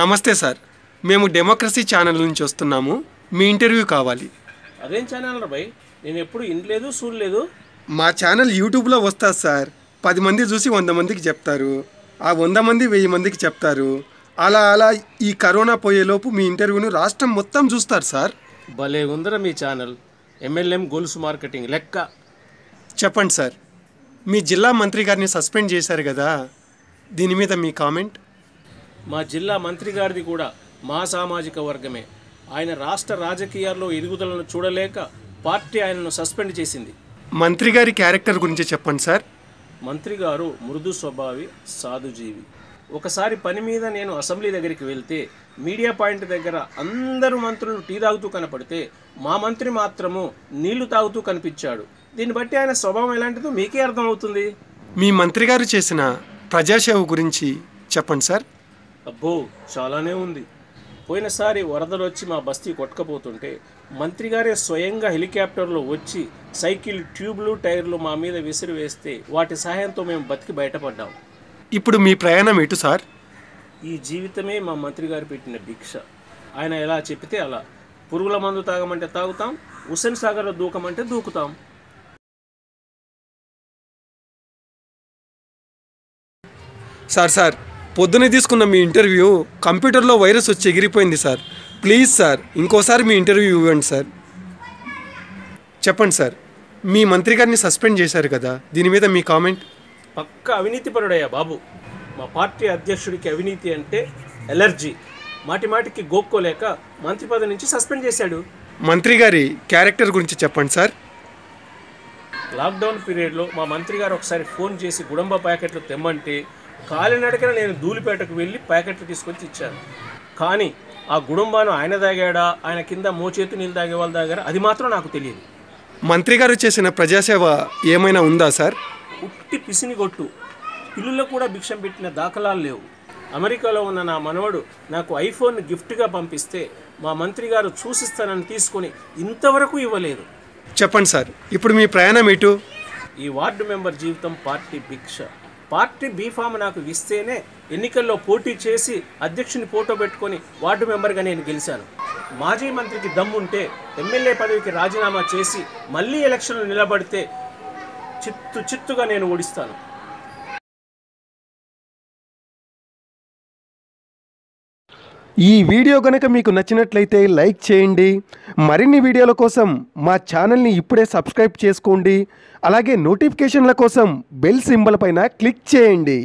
నమస్తే సార్. మేము democracy channel నుంచి వస్తున్నాము. మీ ఇంటర్వ్యూ కావాలి. అదేం ఛానల్ రా భయ్? నేను ఎప్పుడు ఇనలేదు చూడలేదు మా ఛానల్ యూట్యూబ్లో వస్తుంది సార్. పది మంది చూసి వంద మందికి చెప్తారు. ఆ వంద మంది వెయ్యి మందికి చెప్తారు. అలా అలా ఈ కరోనా పోయేలోపు మీ ఇంటర్వ్యూను రాష్ట్రం మొత్తం చూస్తారు సార్. భలే ఉందరా మీ ఛానల్. ఎంఎల్ఎం గొలుసు మార్కెటింగ్ లెక్క. చెప్పండి సార్. మీ జిల్లా మంత్రి గారిని సస్పెండ్ చేశారు కదా. దీని మీద మీ కామెంట్? మా జిల్లా మంత్రి గారిది కూడా మా సామాజిక వర్గమే. ఆయన రాష్ట్ర రాజకీయాల్లో ఎదుగుదలను చూడలేక పార్టీ ఆయనను సస్పెండ్ చేసింది. మంత్రి గారి క్యారెక్టర్ గురించి చెప్పండి సార్. మంత్రి గారు మృదు స్వభావి సాధుజీవి. ఒకసారి పని మీద నేను అసెంబ్లీ దగ్గరికి వెళ్తే మీడియా పాయింట్ దగ్గర అందరూ మంత్రులు టీ తాగుతూ కనపడితే మా మంత్రి మాత్రము నీళ్ళు తాగుతూ కనిపించాడు. దీన్ని బట్టి ఆయన స్వభావం ఎలాంటిదో మీకే అర్థమవుతుంది. మీ మంత్రి గారు చేసిన ప్రజాసేవ గురించి చెప్పండి సార్. అబ్బో చాలానే ఉంది. పోయినసారి వరదలు వచ్చి మా బస్తీ కొట్టుకపోతుంటే మంత్రి గారే స్వయంగా హెలికాప్టర్లో వచ్చి సైకిల్ ట్యూబ్లు టైర్లు మా మీద విసిరి వేస్తే వాటి సహాయంతో మేము బతికి బయటపడ్డాం. ఇప్పుడు మీ ప్రయాణం ఎటు సార్? ఈ జీవితమే మా మంత్రి గారు పెట్టిన భిక్ష. ఆయన ఎలా చెప్తే అలా. పురుగుల మందు తాగమంటే తాగుతాం హుస్సేన్ సాగర్లో దూకమంటే దూకుతాం. సార్ సార్ పొద్దున తీసుకున్న మీ ఇంటర్వ్యూ కంప్యూటర్లో వైరస్ వచ్చి ఎగిరిపోయింది సార్. ప్లీజ్ సార్ ఇంకోసారి మీ ఇంటర్వ్యూ ఇవ్వండి సార్. చెప్పండి సార్ మీ మంత్రి గారిని సస్పెండ్ చేశారు కదా దీని మీద మీ కామెంట్? పక్క అవినీతి పరుడయ్యా బాబు. మా పార్టీ అధ్యక్షుడికి అవినీతి అంటే ఎలర్జీ. మాటి మాటికి గోక్కోలేక మంత్రి పదవి నుంచి సస్పెండ్ చేశాడు. మంత్రి గారి క్యారెక్టర్ గురించి చెప్పండి సార్. లాక్డౌన్ పీరియడ్లో మా మంత్రి గారు ఒకసారి ఫోన్ చేసి గుడంబ ప్యాకెట్లు తెమ్మంటే కాలినడకన నేను ధూళిపేటకు వెళ్ళి ప్యాకెట్లు తీసుకొచ్చి ఇచ్చాను. కానీ ఆ గుడంబాను ఆయన తాగాడా? ఆయన కింద మోచేతు నీళ్ళు తాగే వాళ్ళు తాగారా? అది మాత్రం నాకు తెలియదు. మంత్రి గారు చేసిన ప్రజాసేవ ఏమైనా ఉందా సార్? ఉట్టి పిసిని కొట్టు. పిల్లులకు కూడా భిక్షం పెట్టిన దాఖలాలు లేవు. అమెరికాలో ఉన్న నా మనవడు నాకు ఐఫోన్ గిఫ్ట్గా పంపిస్తే మా మంత్రి గారు చూసిస్తానని తీసుకొని ఇంతవరకు ఇవ్వలేదు. చెప్పండి సార్. ఇప్పుడు మీ ప్రయాణం ఎటు? ఈ వార్డు మెంబర్ జీవితం పార్టీ భిక్ష. పార్టీ బీఫామ్ నాకు ఇస్తేనే ఎన్నికల్లో పోటీ చేసి అధ్యక్షుని ఫోటో పెట్టుకొని వార్డు మెంబర్గా నేను గెలిచాను. మాజీ మంత్రికి దమ్ముంటే ఎమ్మెల్యే పదవికి రాజీనామా చేసి మళ్ళీ ఎలక్షన్లు నిలబడితే చిత్తు చిత్తుగా నేను ఓడిస్తాను. ఈ వీడియో కనుక మీకు నచ్చినట్లయితే లైక్ చేయండి. మరిన్ని వీడియోల కోసం మా ఛానల్ని ఇప్పుడే సబ్స్క్రైబ్ చేసుకోండి. అలాగే నోటిఫికేషన్ల కోసం బెల్ సింబల్ పైన క్లిక్ చేయండి.